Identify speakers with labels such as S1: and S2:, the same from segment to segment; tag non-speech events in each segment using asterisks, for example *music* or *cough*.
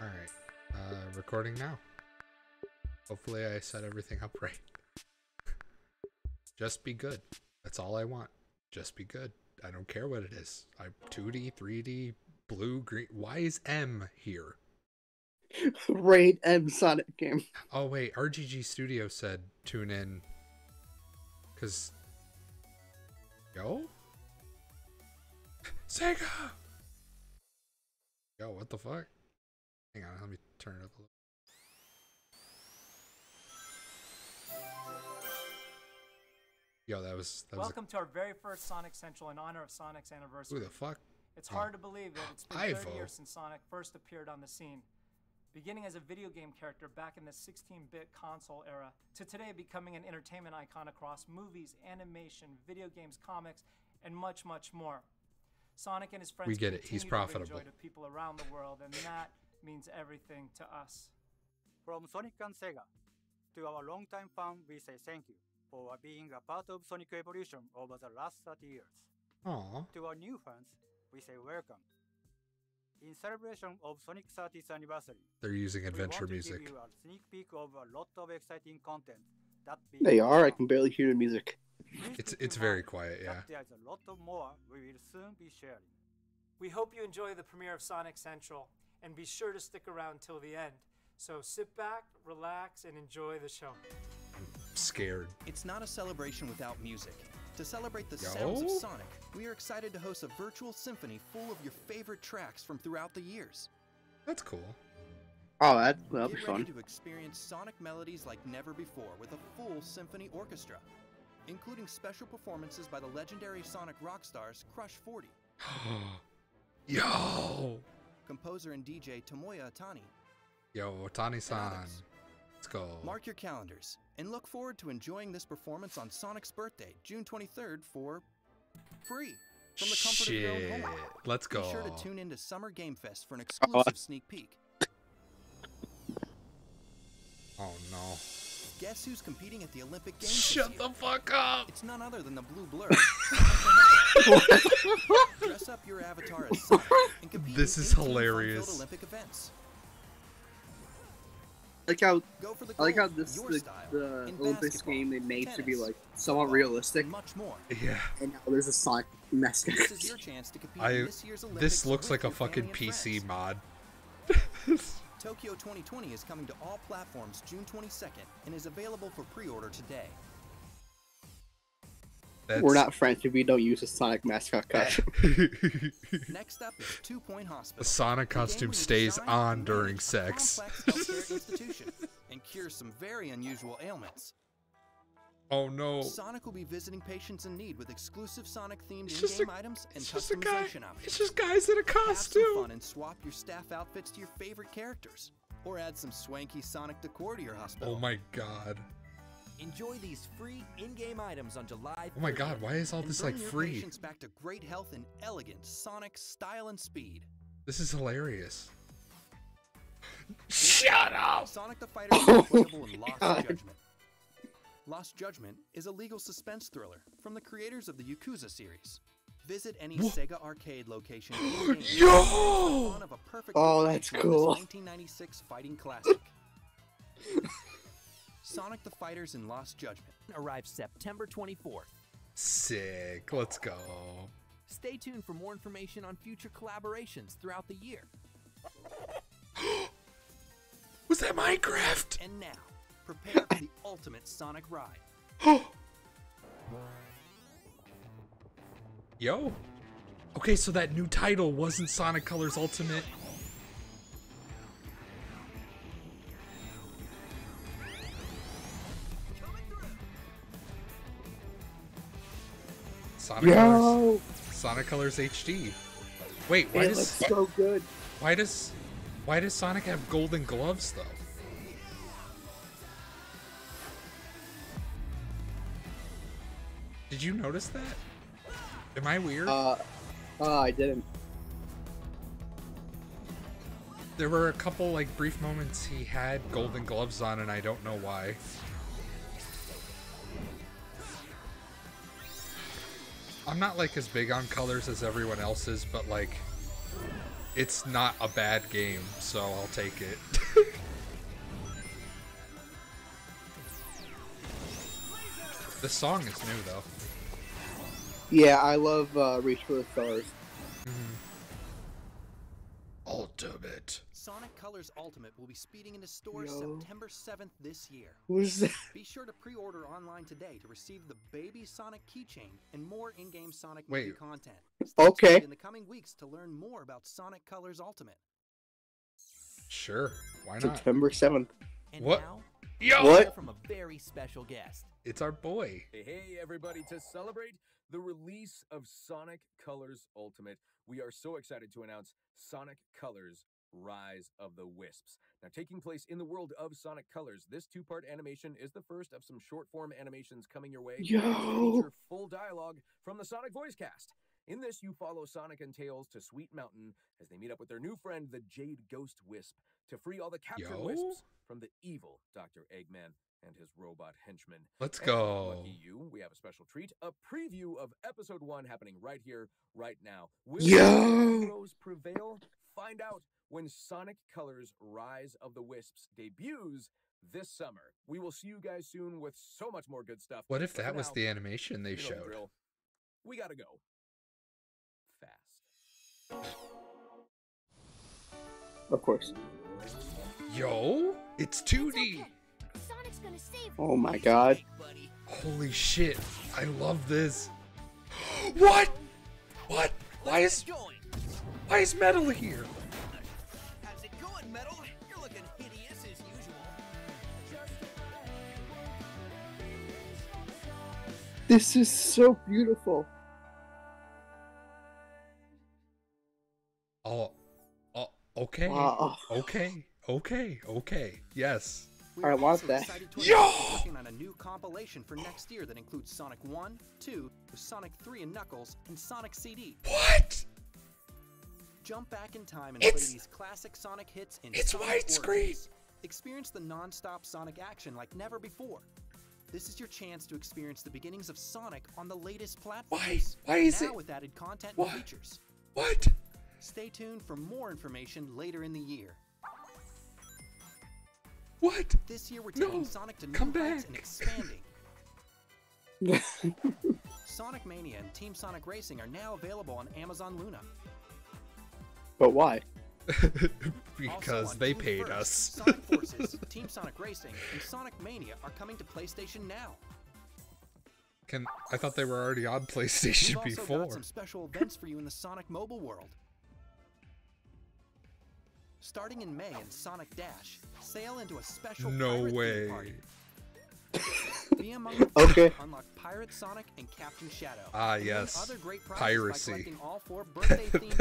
S1: Alright. Uh, recording now. Hopefully I set everything up right. Just be good. That's all I want. Just be good. I don't care what it is. I 2D, 3D, blue, green. Why is M here? *laughs*
S2: Raid M Sonic game.
S1: Oh wait, RGG Studio said tune in. Cause yo, *laughs* Sega. Yo, what the fuck? Hang on, let me turn it up a little. Yo, that was that was.
S3: Welcome to our very first Sonic Central in honor of Sonic's anniversary.
S1: who the fuck?
S3: It's
S1: Oh.
S3: hard to believe that it's been 30 years since Sonic first appeared on the scene. Beginning as a video game character back in the 16 bit console era, to today becoming an entertainment icon across movies, animation, video games, comics, and much, much more. Sonic and his friends
S1: We get it. He's
S3: continue to bring
S1: profitable.
S3: to people around the world, and that means everything to us.
S4: From Sonic and Sega, to our longtime fan, we say thank you for being a part of Sonic Evolution over the last 30 years.
S1: Aw.
S4: To our new fans, we say welcome. In celebration of Sonic 30th anniversary,
S1: They're using
S4: we
S1: adventure
S4: want to
S1: music.
S4: give you a sneak peek of a lot of exciting content that we
S2: They are. I can barely hear the music.
S1: It's it's very quiet, yeah.
S4: There's a lot of more we will soon be sharing.
S3: We hope you enjoy the premiere of Sonic Central, and be sure to stick around till the end. So sit back, relax, and enjoy the show.
S1: I'm Scared.
S5: It's not a celebration without music. To celebrate the sounds of Sonic, we are excited to host a virtual symphony full of your favorite tracks from throughout the years.
S1: That's cool.
S2: Oh, that that'll be
S5: Get
S2: fun.
S5: ready to experience Sonic melodies like never before with a full symphony orchestra, including special performances by the legendary Sonic rock stars Crush 40, *gasps*
S1: Yo,
S5: composer and DJ Tomoya Ohtani.
S1: yo, Otani-san. Let's go.
S5: Mark your calendars and look forward to enjoying this performance on Sonic's birthday, June 23rd, for free from the comfort of your own
S1: Shit.
S5: home.
S1: Let's go.
S5: Be sure to tune in to Summer Game Fest for an exclusive oh. sneak peek.
S1: Oh no.
S5: Guess who's competing at the Olympic Games?
S1: Shut the fuck up.
S5: It's none other than the Blue Blur. Sonic the Hedgehog. Dress up your avatar as *laughs* Sonic and compete
S1: This is hilarious.
S5: Olympic events.
S2: I like how
S5: Go for the
S2: I like how this the,
S5: style,
S2: the Olympics game they made to be like somewhat
S5: football,
S2: realistic,
S5: much more.
S1: Yeah.
S2: and now there's a Sonic mascot.
S5: This is your chance to compete
S1: I.
S5: in this year's Olympics
S1: This looks like a fucking PC
S5: friends.
S1: mod. *laughs*
S5: Tokyo 2020 is coming to all platforms June 22nd and is available for pre-order today.
S1: That's...
S2: We're not French if we don't use a Sonic mascot costume. *laughs*
S5: Next up is Two Point Hospital.
S1: The Sonic
S5: a
S1: costume
S5: where
S1: stays on during sex.
S5: complex healthcare institution and cures some very unusual ailments.
S1: Oh no.
S5: Sonic will be visiting patients in need with exclusive Sonic-themed in-game
S1: a-
S5: items and
S1: a guy.
S5: customization options.
S1: It's just guys in a
S5: Have some
S1: costume.
S5: fun and swap your staff outfits to your favorite characters, or add some swanky Sonic decor to your hospital.
S1: Oh my god.
S6: Enjoy these free in-game items on July.
S1: Oh my god, why is all this like free?
S5: patients back to great health and elegant Sonic style and speed.
S1: This is hilarious. Shut up!
S5: Sonic the Fighter is *laughs*
S2: Oh my
S5: Lost
S2: God.
S5: Judgment. Lost Judgment is a legal suspense thriller from the creators of the Yakuza series. Visit any
S1: Wha-
S5: Sega arcade location *gasps*
S1: Yo!
S5: experience the fun of a perfect
S2: Oh, that's cool.
S5: 1996 fighting classic. *laughs* Sonic the Fighters in Lost Judgment.
S6: Arrives September 24th.
S1: Sick. Let's go.
S6: Stay tuned for more information on future collaborations throughout the year. *gasps*
S1: Was that Minecraft?
S5: And now, prepare for the *laughs* ultimate Sonic ride.
S1: Yo. Okay, so that new title wasn't Sonic Colors Ultimate. Sonic Colors, Sonic Colors HD. Wait, why
S2: it
S1: does
S2: looks so good.
S1: why does why does Sonic have golden gloves though? Did you notice that? Am I weird?
S2: Uh, uh, I didn't.
S1: there were a couple like brief moments he had golden gloves on and I don't know why. I'm not like as big on colors as everyone else is, but like It's not a bad game, so I'll take it. *laughs* the song is new though.
S2: Yeah, I love uh, Reach for the Stars.
S1: Ultimate.
S5: Sonic Colors Ultimate will be speeding into stores
S2: Yo.
S5: September 7th this year.
S2: Who's that?
S5: Be sure to pre-order online today to receive the Baby Sonic keychain and more in-game Sonic
S1: Wait.
S5: movie content. Stay
S2: Okay.
S5: in the coming weeks to learn more about Sonic Colors Ultimate.
S1: Sure. Why not?
S2: September 7th.
S6: And
S1: What?
S6: now,
S1: Yo!
S2: What?
S6: from a very special guest.
S1: It's our boy.
S7: Hey, hey, everybody, to celebrate the release of Sonic Colors Ultimate, we are so excited to announce Sonic Colors Rise of the Wisps. Now, taking place in the world of Sonic Colors, this two part animation is the first of some short form animations coming your way.
S2: Yo!
S7: full dialogue from the Sonic voice cast. In this, you follow Sonic and Tails to Sweet Mountain as they meet up with their new friend, the Jade Ghost Wisp, to free all the captured
S1: Yo.
S7: wisps from the evil Dr. Eggman and his robot henchmen.
S1: Let's
S7: And
S1: go.
S7: Lucky you, we have a special treat, a preview of episode one happening right here, right now. Will
S2: Yo!
S7: heroes prevail? Find out when Sonic Colors Rise of the Wisps debuts this summer. We will see you guys soon with so much more good stuff.
S1: What if that was the animation they
S7: the
S1: showed?
S7: We gotta go. Fast.
S2: Of course.
S1: Yo, it's 2D.
S8: Sonic's gonna save
S2: Oh my god.
S1: Holy shit. I love this. *gasps* what? What? Why is why is metal here?
S6: How's it going, Metal? You're looking hideous as usual.
S2: This is so beautiful.
S1: Okay.
S2: Wow.
S1: Okay. Okay. Okay. Yes.
S5: We're
S2: I want that.
S5: excited to
S1: Yo!
S5: announce we're working on a new compilation for next year that includes Sonic 1, 2, Sonic 3 and Knuckles, and Sonic CD.
S1: What?
S5: Jump back in time and
S1: It's-
S5: play these classic Sonic hits in
S1: it's
S5: Sonic
S1: widescreen.
S5: Experience the non-stop Sonic action like never before. This is your chance to experience the beginnings of Sonic on the latest platforms.
S1: Why? Why is
S5: now
S1: it-
S5: with added content
S1: Why?
S5: and features.
S1: What?
S5: Stay tuned for more information later in the year.
S1: What?
S5: This year we're
S1: No,
S5: Sonic to new
S1: come
S5: heights and
S1: back.
S5: expanding. *laughs* Sonic Mania and Team Sonic Racing are now available on Amazon Luna.
S2: But why? *laughs*
S1: Because they
S5: June
S1: paid
S5: 1st,
S1: us.
S5: Sonic Forces, *laughs* Team Sonic Racing, and Sonic Mania are coming to PlayStation now.
S1: Can I thought they were already on PlayStation
S5: We've
S1: PlayStation
S5: also
S1: before.
S5: got some special events for you in the Sonic mobile world. Starting in May in Sonic Dash, sail into a special
S1: No
S5: pirate theme
S1: way.
S5: party. *laughs* Be among the first
S2: Okay.
S5: to unlock Pirate Sonic and Captain Shadow.
S1: Ah,
S5: and
S1: yes.
S5: Other great
S1: Piracy.
S5: All four *laughs*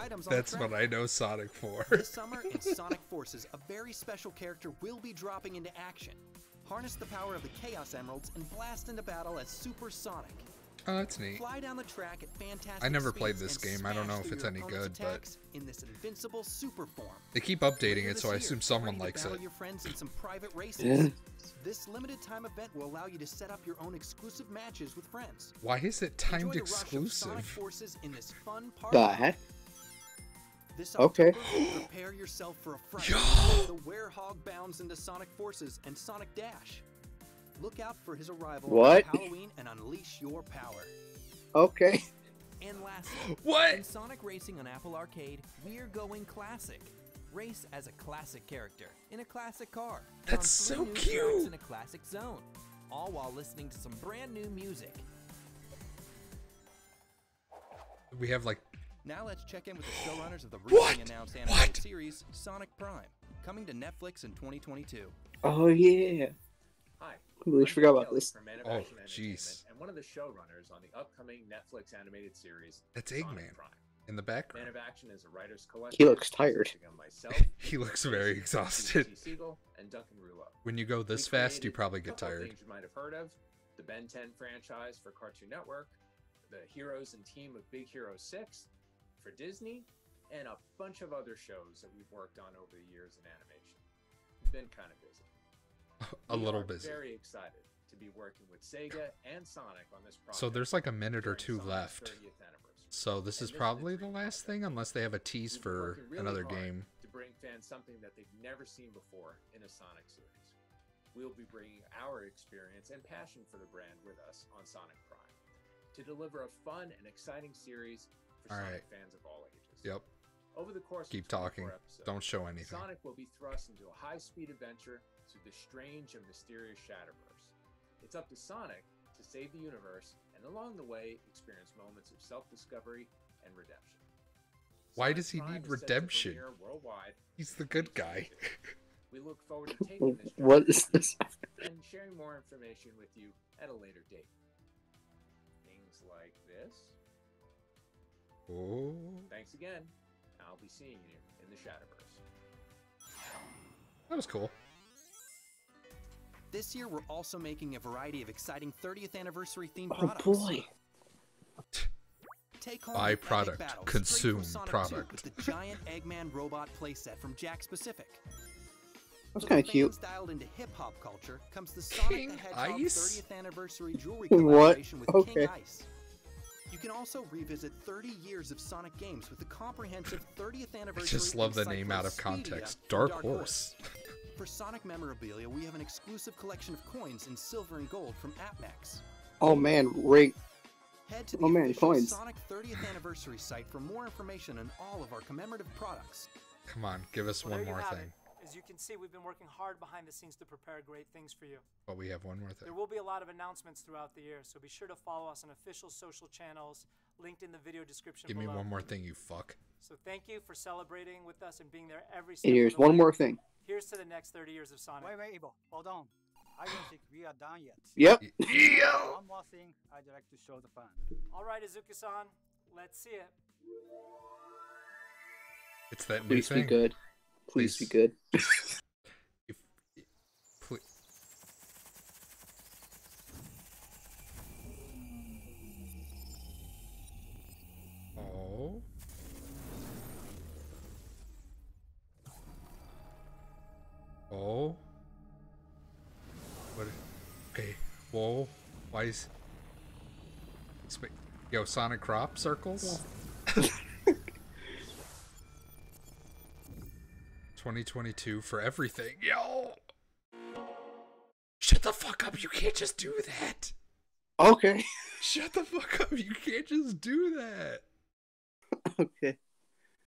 S5: items
S1: That's
S5: the
S1: what. I know Sonic for.
S5: This *laughs* summer in Sonic Forces, a very special character will be dropping into action. Harness the power of the Chaos Emeralds and blast into battle as Super Sonic.
S1: Oh, that's neat.
S5: Fly down the track at fantastic
S1: I never played this game. I don't know if it's any good, but-
S5: in this invincible super form.
S1: They keep updating it, so
S5: this
S1: I assume someone likes it.
S5: your friends in some private races. this limited time event will allow you to set up your own exclusive matches with friends.
S1: Why is it
S5: Enjoy
S1: timed
S5: the rush of
S1: exclusive?
S5: Forces in this fun party.
S2: The heck?
S5: This
S2: Okay. *gasps*
S5: Prepare yourself for a fright the Werehog bounds into Sonic Forces and Sonic Dash. Look out for his arrival
S2: What?
S5: on Halloween and unleash your power.
S2: Okay.
S6: And lastly, *laughs*
S1: What?
S6: in Sonic Racing on Apple Arcade, we're going classic. Race as a classic character in a classic car.
S1: That's so
S6: three new tracks
S1: cute.
S6: In a classic zone, all while listening to some brand new music.
S1: We have like
S5: Now let's check in with the showrunners of the *gasps*
S1: What?
S5: recently announced animated
S1: What?
S5: series Sonic Prime, coming to Netflix in 2022.
S2: Oh yeah.
S9: Hi.
S2: Completely
S9: I'm
S2: forgot about this.
S9: From Man of
S1: Oh, jeez.
S9: And one of the showrunners on the upcoming Netflix animated series.
S1: That's Eggman. In the background.
S9: Man of Action is a writer's collective.
S2: He looks tired.
S9: consisting of myself, *laughs*
S1: He looks very exhausted.
S9: Seagle, and Duncan
S1: When you go
S9: We
S1: this fast, you probably get tired.
S9: You might have heard of: the Ben 10 franchise for Cartoon Network, the heroes and team of Big Hero 6 for Disney, and a bunch of other shows that we've worked on over the years in animation. We've been kind of busy.
S1: A
S9: We
S1: little busy.
S9: Very excited to be working with Sega and Sonic on this project.
S1: So there's like a minute or two left. So this
S9: And
S1: is
S9: the
S1: probably the
S9: dream
S1: last thing, unless they have a tease
S9: We've
S1: for
S9: really
S1: another game.
S9: to bring fans something that they've never seen before in a Sonic series. We'll be bringing our experience and passion for the brand with us on Sonic Prime to deliver a fun and exciting series for
S1: All
S9: Sonic
S1: right.
S9: fans of all ages.
S1: Yep.
S9: Over the course
S1: Keep
S9: of
S1: talking.
S9: episodes,
S1: Don't show anything.
S9: Sonic will be thrust into a high-speed adventure through the strange and mysterious Shatterverse. It's up to Sonic to save the universe, and along the way, experience moments of self-discovery and redemption.
S1: Why
S9: Sonic
S1: does he
S9: Prime
S1: need
S9: is set to
S1: redemption?
S9: Worldwide.
S1: He's the good guy.
S9: We look forward to *laughs* taking this
S2: What
S9: journey
S2: is this?
S9: and sharing more information with you at a later date. Things like this.
S1: oh.
S9: Thanks again. I'll be seeing you in the Shatterverse.
S1: That was cool.
S5: This year, we're also making a variety of exciting 30th anniversary themed
S2: Oh
S5: products.
S2: boy.
S5: Take home
S1: Buy product,
S5: battle
S1: consume
S5: straight from Sonic 2
S1: product.
S5: with the giant Eggman robot playset from Jakks Pacific.
S2: That's kind of cute.
S5: fans dialed into hip hop culture comes the Sonic
S1: King
S5: the Hedgehog
S1: Ice?
S5: 30th anniversary jewelry *laughs*
S2: What?
S5: collaboration with
S2: Okay.
S5: King Ice. You can also revisit 30 years of Sonic games with the comprehensive 30th anniversary.
S1: I just love the name out of context.
S5: from
S1: Dark Horse. *laughs*
S5: For Sonic memorabilia, we have an exclusive collection of coins in silver and gold from AppMax.
S2: Oh man, Ray.
S5: Head to the
S2: Oh, man,
S5: official
S2: coins.
S5: Sonic 30th anniversary site for more information on all of our commemorative products.
S1: Come on, give us
S3: Well,
S1: one more thing.
S3: it. As you can see, we've been working hard behind the scenes to prepare great things for you.
S1: But we have one more thing.
S3: There will be a lot of announcements throughout the year, so be sure to follow us on official social channels linked in the video description
S1: Give me one more thing, you fuck.
S3: So thank you for celebrating with us and being there every step
S2: And here's one
S3: way.
S2: more thing.
S3: Here's to the next 30 years of Sonic.
S4: Wait, wait, Evo, hold on. I don't think we are done yet.
S2: Yep.
S4: One more thing I'd like to show the fans.
S3: All right, Iizuka-san, let's see it.
S1: It's that new
S2: Please be good. Please be good. *laughs*
S1: Okay. Whoa. Why is? Yo, Sonic crop circles. *laughs* 2022 for everything. Yo. Shut the fuck up. You can't just do that.
S2: Okay. *laughs*
S1: Shut the fuck up. You can't just do that. *laughs*
S2: Okay.